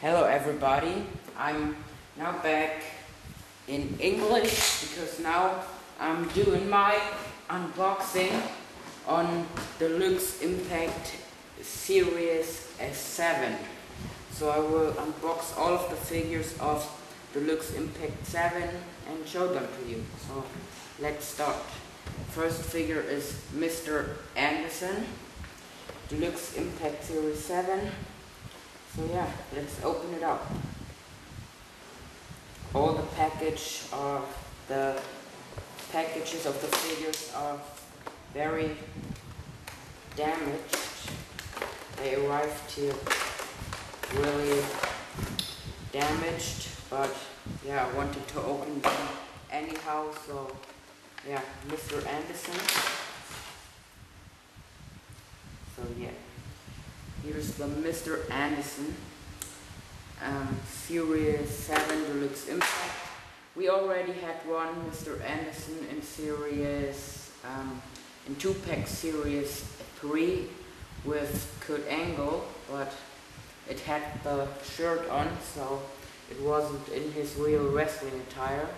Hello everybody, I'm now back in English because now I'm doing my unboxing on the Lux Impact Series S7. So I will unbox all of the figures of the Lux Impact 7 and show them to you. So let's start. First figure is Mr. Anderson, Deluxe Impact Series 7. So yeah, let's open it up. All the package of the packages of the figures are very damaged. They arrived here really damaged, but yeah, I wanted to open them anyhow, so yeah, Mr. Anderson. So yeah, here's the Mr. Anderson um, Series 7 Deluxe Impact. We already had one Mr. Anderson in Series, um, in 2-pack Series 3 with Kurt Angle, but it had the shirt on, so it wasn't in his real wrestling attire.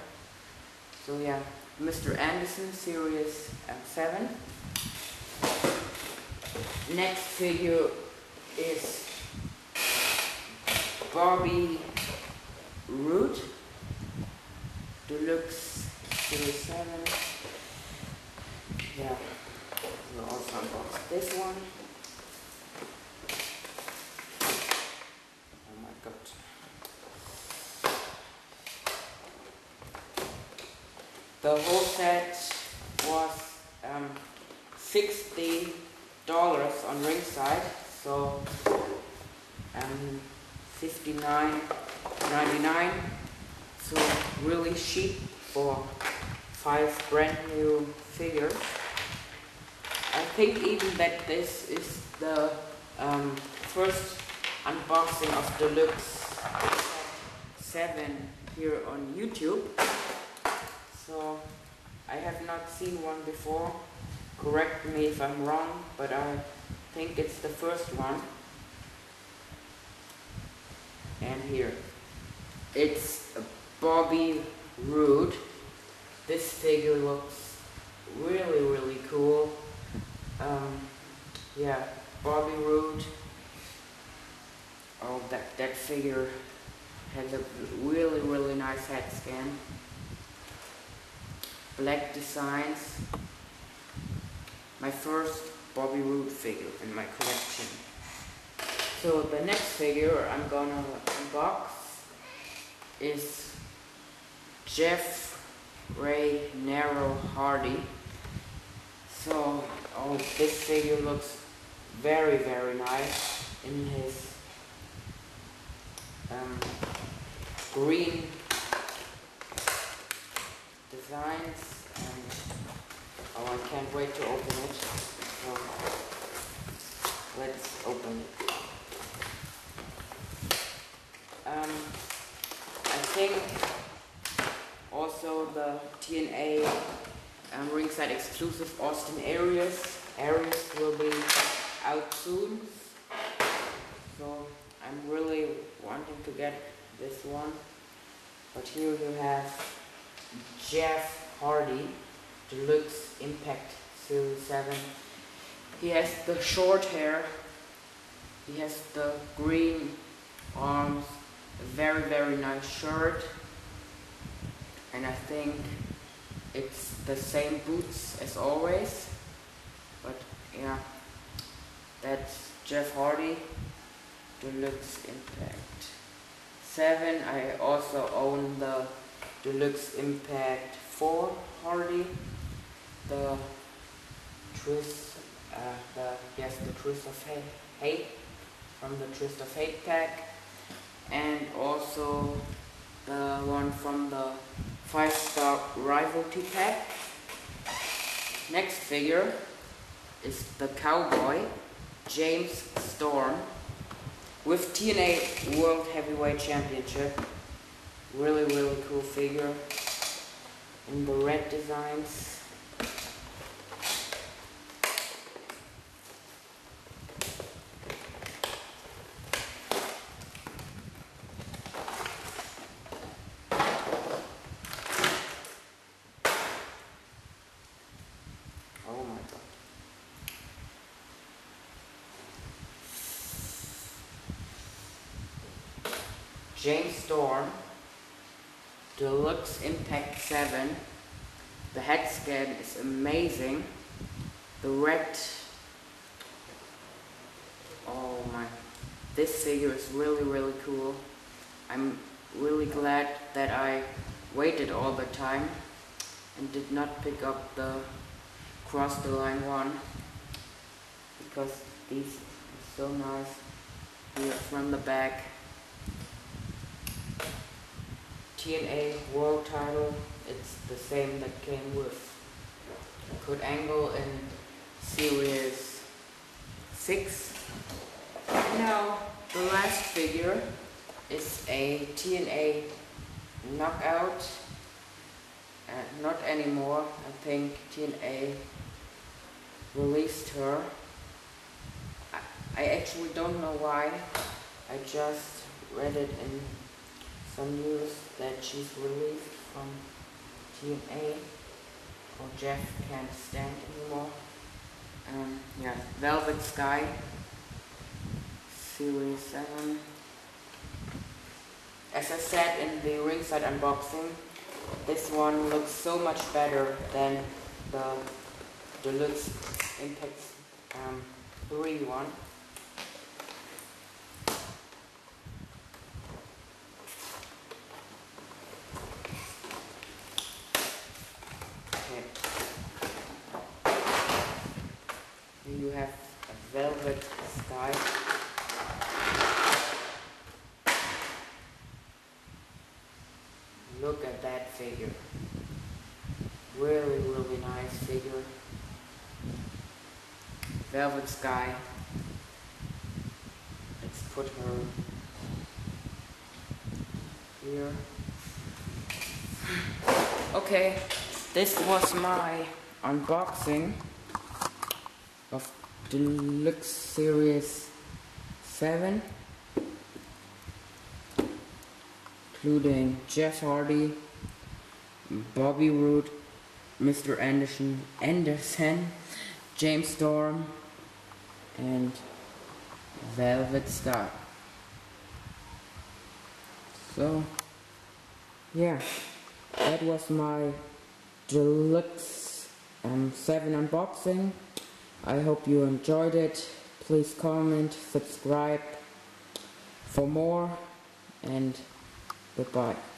So yeah, Mr. Anderson, Series um, 7. Next figure is Bobby Roode, Deluxe Series 7. Yeah, we'll also unbox this one. Oh my god. The whole set was um, $60 on ringside, so um, $59.99. So really cheap for five brand new figures. I think even that this is the um, first unboxing of Deluxe 7 here on YouTube. So I have not seen one before. Correct me if I'm wrong, but I think it's the first one. And here, it's Bobby Roode. This figure looks really, really cool. Um, yeah, Bobby Roode. Oh, that, that figure has a really, really nice head scan. Black designs. My first Bobby Roode figure in my collection. So the next figure I'm gonna unbox is Jeff Ray Narrow Hardy. So, oh, this figure looks very, very nice in his um, green designs and oh I can't wait to open it so let's open it. Um, I think also the TNA um, ringside exclusive Austin Aries Aries will be out soon. So I'm really wanting to get this one. But here you have Jeff Hardy Deluxe Impact Series 7 he has the short hair. He has the green arms. A very very nice shirt. And I think it's the same boots as always. But yeah that's Jeff Hardy. Deluxe Impact. 7 I also own the Deluxe Impact 4 Hardy. The Twist uh, the yes the Twist of Hate from the Twist of Hate pack and also the one from the 5 star rivalry pack. Next figure is the Cowboy James Storm with TNA World Heavyweight Championship. Really, really cool figure in the red designs. James Storm Deluxe Impact 7. The head scan is amazing. The red. Oh my. This figure is really, really cool. I'm really glad that I waited all the time and did not pick up the cross the line one because these are so nice here from the back TNA world title it's the same that came with Kurt Angle in series 6 now the last figure is a TNA knockout uh, not anymore. I think TNA released her. I, I actually don't know why. I just read it in some news that she's released from TNA or Jeff can't stand anymore um, yeah Velvet Sky series 7 as I said in the ringside unboxing this one looks so much better than the Deluxe Impact um, 3 one. Okay. Here you have a velvet sky. Look at that figure. Really, really nice figure. Velvet Sky. Let's put her here. Okay, this was my unboxing of Deluxe Series 7. Including Jeff Hardy, Bobby Roode, Mr. Anderson, Anderson, James Storm, and Velvet Star. So, yeah, that was my deluxe um, 7 unboxing. I hope you enjoyed it. Please comment, subscribe for more, and Goodbye.